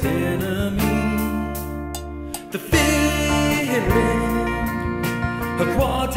biggest enemy, the feeling of what